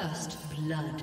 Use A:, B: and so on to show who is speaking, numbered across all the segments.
A: First blood.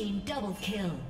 A: Team double kill.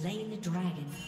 A: Slain the dragon.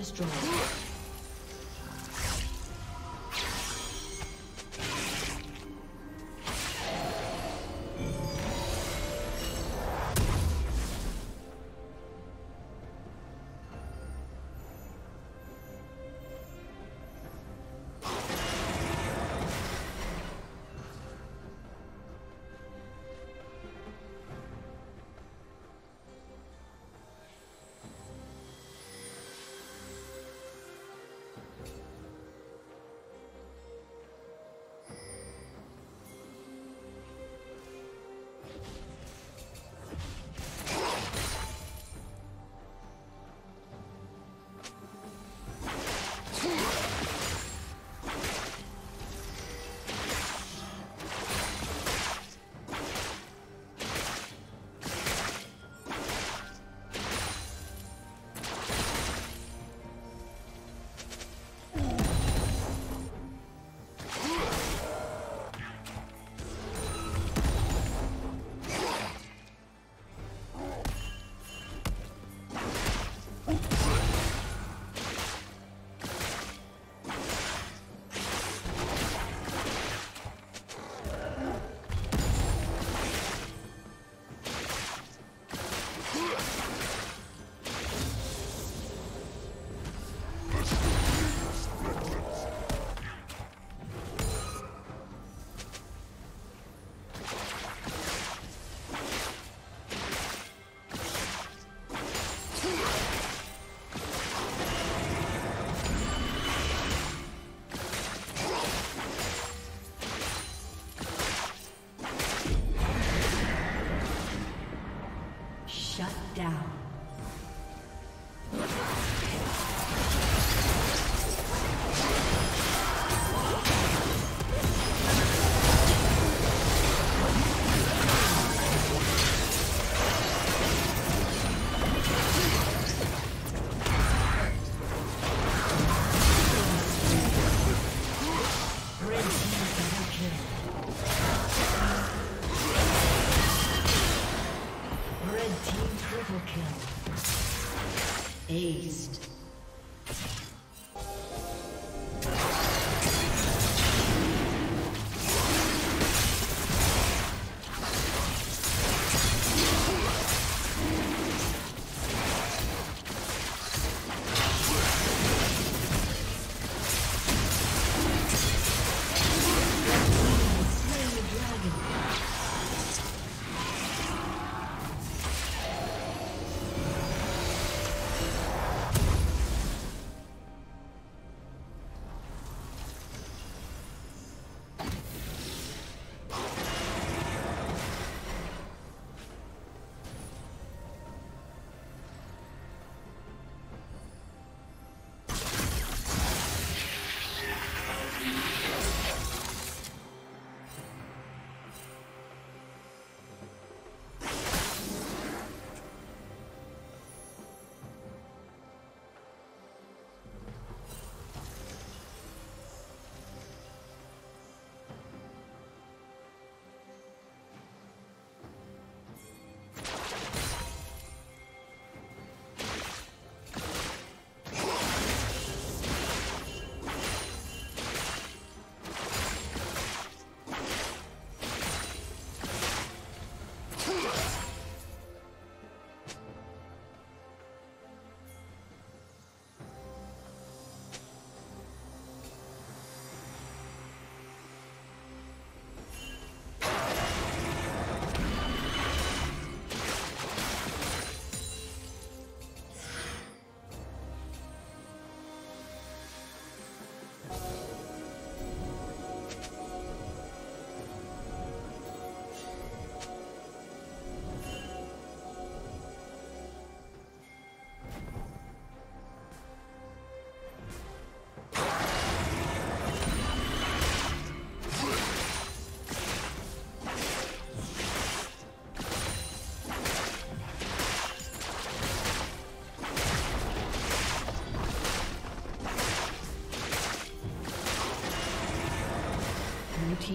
A: Destroyed.